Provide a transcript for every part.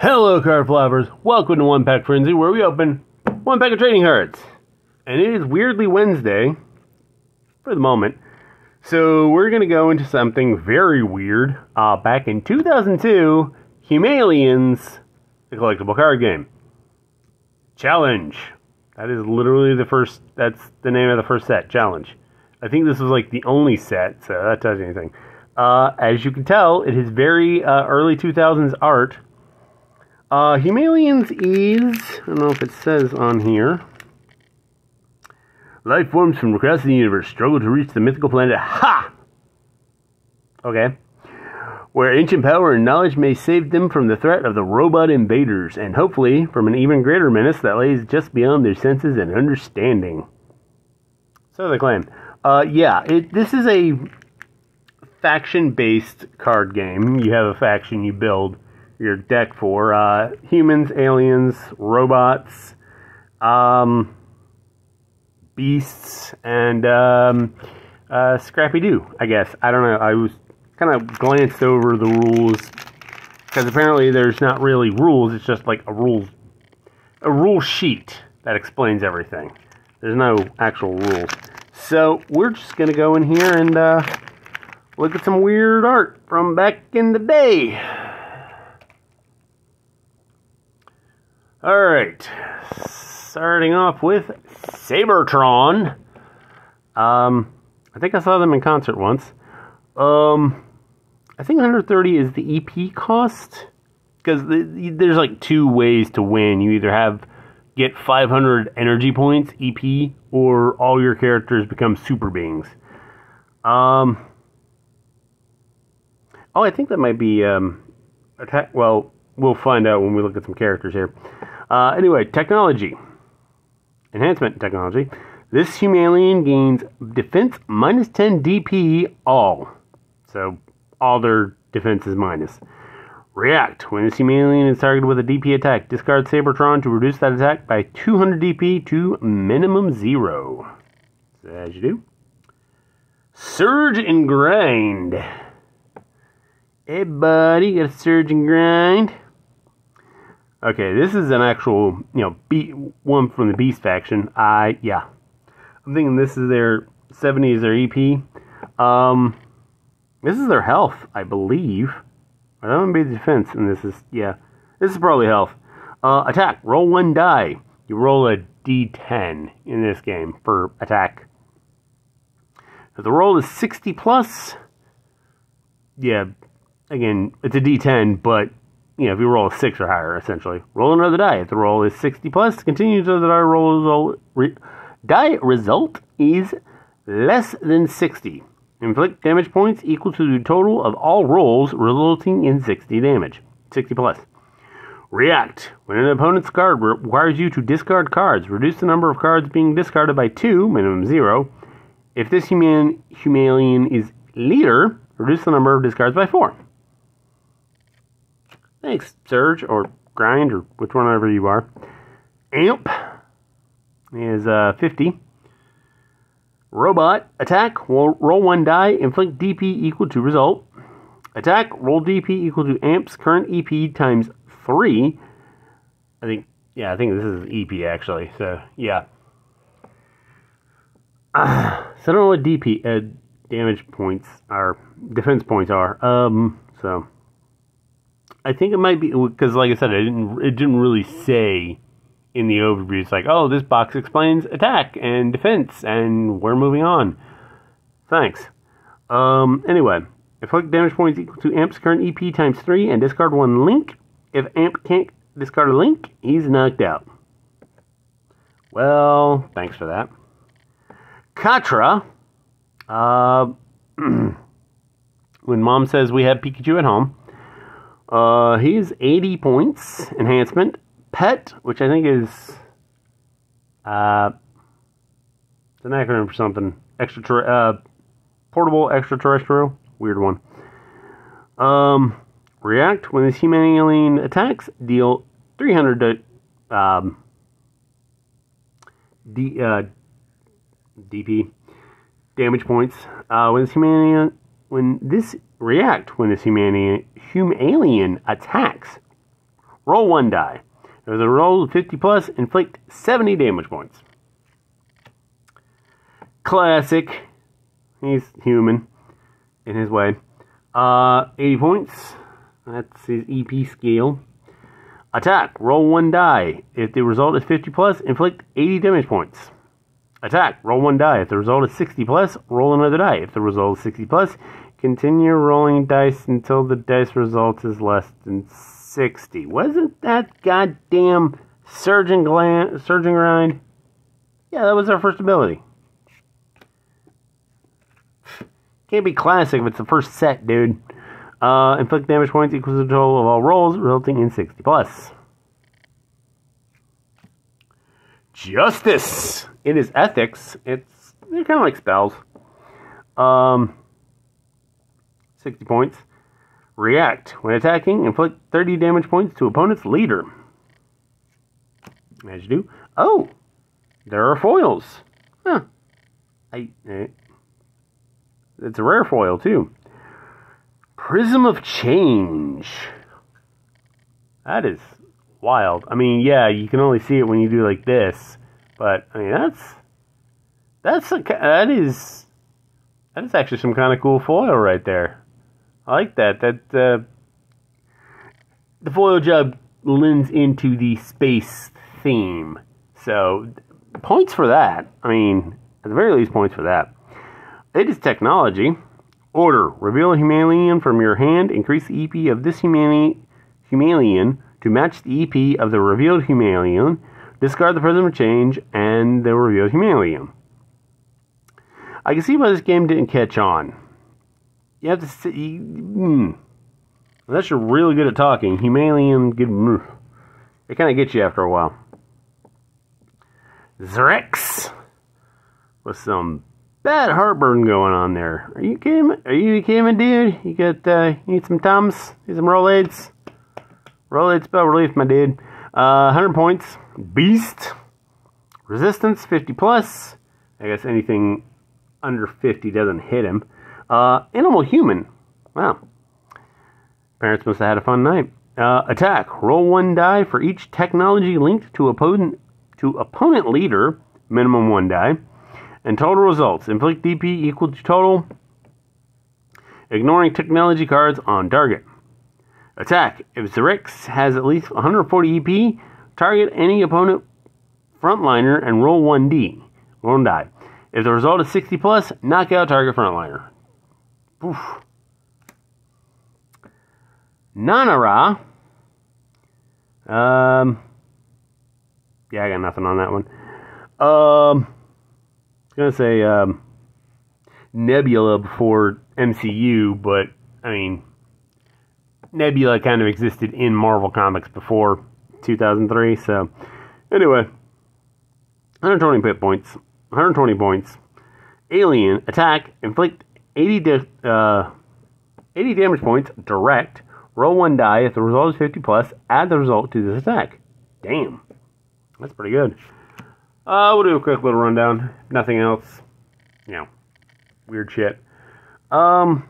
Hello, card flappers. Welcome to One Pack Frenzy, where we open one pack of trading cards. And it is weirdly Wednesday, for the moment. So we're going to go into something very weird. Uh, back in 2002, HumAliens, the collectible card game. Challenge. That is literally the first, that's the name of the first set, Challenge. I think this was like the only set, so that tells you anything. Uh, as you can tell, it is very uh, early 2000s art. Uh, HumAliens is, I don't know if it says on here. Life forms from across the universe struggle to reach the mythical planet Ha! Okay. Where ancient power and knowledge may save them from the threat of the robot invaders, and hopefully from an even greater menace that lays just beyond their senses and understanding. So they claim. Uh, yeah, it, this is a faction-based card game. You have a faction you build your deck for uh, humans, aliens, robots, um, beasts, and um, uh, Scrappy Doo. I guess I don't know. I was kind of glanced over the rules because apparently there's not really rules. It's just like a rules a rule sheet that explains everything. There's no actual rules. So we're just gonna go in here and uh, look at some weird art from back in the day. All right, starting off with Sabertron. Um, I think I saw them in concert once. Um, I think 130 is the EP cost because the, there's like two ways to win. You either have get 500 energy points EP, or all your characters become super beings. Um, oh, I think that might be um, attack. Well, we'll find out when we look at some characters here. Uh, anyway, technology enhancement technology. This HumAlien gains defense minus 10 DP all. So all their defense is minus. React. When this Humalian is targeted with a DP attack, discard Sabertron to reduce that attack by 200 DP to minimum zero. So as you do. Surge and Grind. Hey, buddy, got a Surge and Grind. Okay, this is an actual, you know, be- one from the Beast faction. I, yeah. I'm thinking this is their 70s their EP. Um, this is their health, I believe. That would be the defense, and this is, yeah. This is probably health. Uh, attack. Roll one die. You roll a d10 in this game for attack. If the roll is 60 plus, yeah, again, it's a d10, but you know, if you roll a six or higher, essentially, roll another die. If the roll is 60 plus, continue to the die roll result. Re, die result is less than 60. Inflict damage points equal to the total of all rolls, resulting in 60 damage. 60 plus. React. When an opponent's card requires you to discard cards, reduce the number of cards being discarded by 2, minimum 0. If this human, HumAlien is leader, reduce the number of discards by 4. Thanks, Surge, or Grind, or which one ever you are. Amp is uh, 50. Robot, attack, roll, one die, inflict DP equal to result. Attack, roll DP equal to Amp's current EP times 3. I think, yeah, I think this is EP actually, so yeah. Uh, so I don't know what DP, uh, damage points are, defense points are. Um, so. I think it might be because, like I said, it didn't it didn't really say in the overview. It's like, oh, this box explains attack and defense, and we're moving on. Thanks. Um, anyway, inflict damage points equal to Amp's current EP times three, and discard one link. If Amp can't discard a link, he's knocked out. Well, thanks for that. Katra. Uh, when mom says we have Pikachu at home. Uh, he's 80 points enhancement. Pet, which I think is uh, it's an acronym for something. Extra uh, portable extraterrestrial. Weird one. Um, react when this human alien attacks. Deal 300 um, D, uh, DP damage points. Uh, when this human when this react when this human human alien attacks. Roll one die. If the roll of 50 plus, inflict 70 damage points. Classic. He's human in his way. Uh, 80 points. That's his EP scale. Attack. Roll one die. If the result is 50 plus, inflict 80 damage points. Attack. Roll one die. If the result is 60 plus, roll another die. If the result is 60 plus, continue rolling dice until the dice result is less than 60. Wasn't that goddamn surging gland, surging grind? Yeah, that was our first ability. Can't be classic if it's the first set, dude. Uh, inflict damage points equals the total of all rolls, resulting in 60 plus. Justice. It is ethics. It's they're kind of like spells. Um, 60 points. React. When attacking, inflict 30 damage points to opponent's leader. As you do. Oh, there are foils. Huh. I. Eh. It's a rare foil too. Prism of Change. That is wild. I mean, yeah, you can only see it when you do like this, but I mean that's that's a, that is that is actually some kind of cool foil right there. I like that. That uh, the foil job lends into the space theme. So points for that. I mean, at the very least, points for that. It is technology. Order. Reveal a Himalayan from your hand. Increase the EP of this Himalayan to match the EP of the revealed Himalayan. Discard the Prism of Change and the revealed Himalayan. I can see why this game didn't catch on. You have to see. Mm, unless you're really good at talking, Himalayan, good, it kind of gets you after a while. Zrex with some bad heartburn going on there. Are you kidding? Are you kidding, dude? You got uh, you need some Tums? Need some Rolaids? Rolaids spell relief, my dude. Uh, 100 points. Beast. Resistance 50 plus. I guess anything under 50 doesn't hit him. Uh, animal human. Wow. Parents must have had a fun night. Uh, attack. Roll one die for each technology linked to opponent to opponent leader. Minimum one die. And total results. Inflict DP equal to total. Ignoring technology cards on target. Attack. If Zerix has at least 140 EP, target any opponent frontliner and roll 1D. One die. If the result is 60 plus, knock out target frontliner. Oof. Nanara. Um, yeah, I got nothing on that one. Um, I was gonna say um, Nebula before MCU, but I mean, Nebula kind of existed in Marvel Comics before 2003. So, anyway, 120 hit points, 120 points. Alien attack, inflict 80, di- uh, 80 damage points direct. Roll one die. If the result is 50 plus, add the result to this attack. Damn. That's pretty good. Uh, we'll do a quick little rundown. Nothing else. You know, weird shit. Um,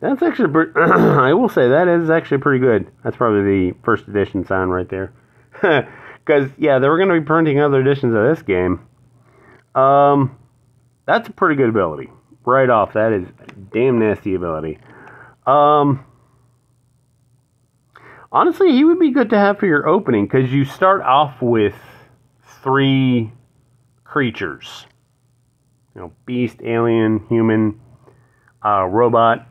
that's actually, pretty, I will say that is actually pretty good. That's probably the first edition sound right there. Because, yeah, they were going to be printing other editions of this game. Um, that's a pretty good ability. Right off, that is damn nasty ability. Um, honestly, he would be good to have for your opening because you start off with three creatures. You know, beast, alien, human, uh, robot,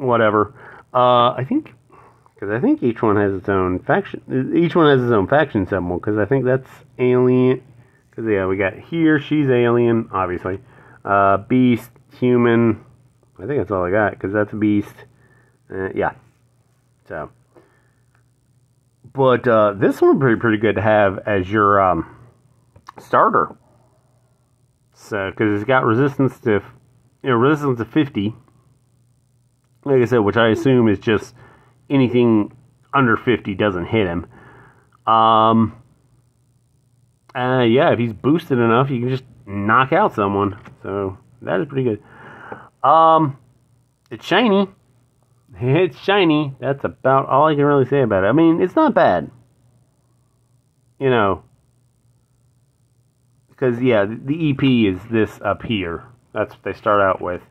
whatever. Uh, I think because I think each one has its own faction. Each one has its own faction symbol because I think that's alien. Because yeah, we got here. She's alien, obviously. Uh, beast, human. I think that's all I got because that's a beast. Uh, yeah. So, but uh, this one would be pretty good to have as your um, starter. So, because it's got resistance to, you know, resistance to fifty. Like I said, which I assume is just anything under fifty doesn't hit him. Um. Uh, yeah, if he's boosted enough, you can just knock out someone. So that is pretty good. Um, it's shiny. It's shiny. That's about all I can really say about it. I mean, it's not bad. You know, because yeah, the EP is this up here. That's what they start out with.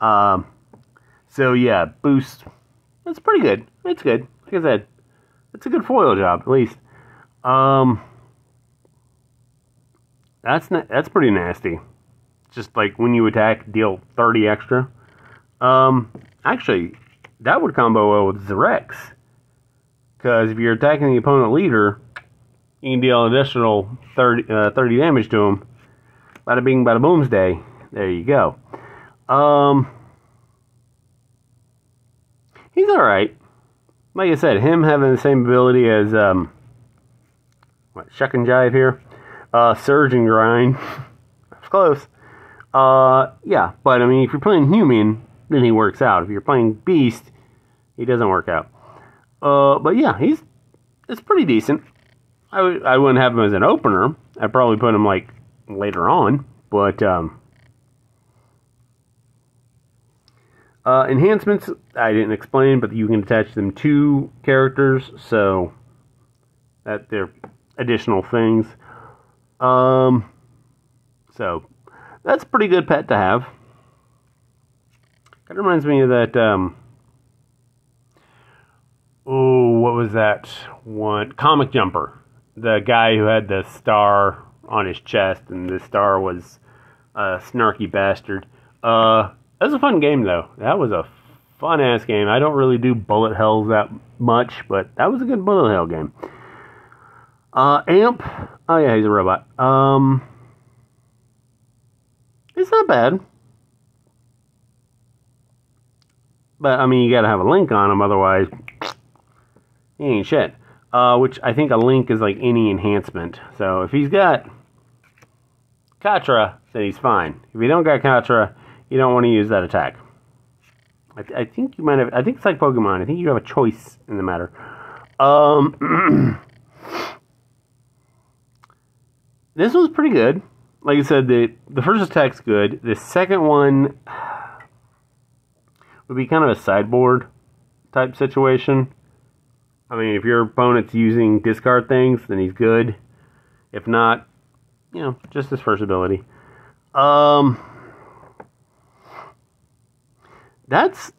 Um, so yeah, boost. That's pretty good. It's good. Like I said, it's a good foil job at least. Um, that's na- that's pretty nasty. Just like when you attack, deal thirty extra. Um, actually, that would combo well with Zerex. Because if you're attacking the opponent leader, you can deal additional 30, uh, 30 damage to him. Bada bing, bada boom's day. There you go. Um, he's alright. Like I said, him having the same ability as, um, what, Shuck and Jive here? Uh, Surge and Grind. That's close. Uh, yeah, but I mean, if you're playing human, then he works out. If you're playing Beast, he doesn't work out. Uh, but yeah, he's it's pretty decent. I w- I wouldn't have him as an opener. I'd probably put him like later on, but um, uh, enhancements I didn't explain, but you can attach them to characters, so that they're additional things. Um, so that's a pretty good pet to have. Kind of reminds me of that. Um, oh, what was that one? Comic Jumper. The guy who had the star on his chest, and the star was a snarky bastard. Uh, that was a fun game, though. That was a fun ass game. I don't really do bullet hells that much, but that was a good bullet hell game. Uh, Amp. Oh yeah, he's a robot. Um, it's not bad. But I mean, you gotta have a link on him, otherwise, he ain't shit. Uh, which I think a link is like any enhancement. So if he's got Katra, then he's fine. If he don't got Katra, you don't want to use that attack. I, th- I think you might have. I think it's like Pokemon. I think you have a choice in the matter. Um, this was pretty good. Like I said, the the first attack's good. The second one would be kind of a sideboard type situation. I mean, if your opponent's using discard things, then he's good. If not, you know, just his first ability. Um, that's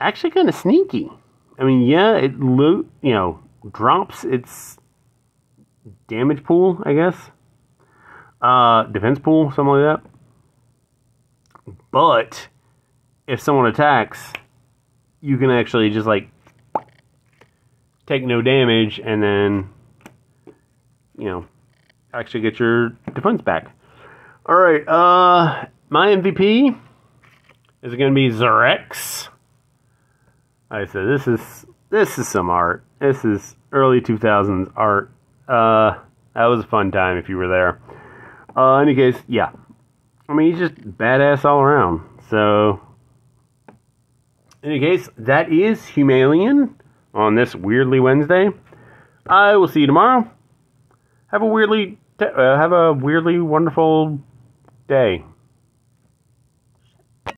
actually kind of sneaky. I mean, yeah, it loot, you know, drops its damage pool, I guess. Uh, defense pool, something like that. But if someone attacks, you can actually just like take no damage and then you know actually get your defense back. All right, uh my MVP is it going to be Zerex. I said this is this is some art. This is early 2000s art. Uh that was a fun time if you were there. Uh any case, yeah. I mean, he's just badass all around. So in any case, that is HumAlien on this weirdly Wednesday. I will see you tomorrow. Have a weirdly uh, have a weirdly wonderful day.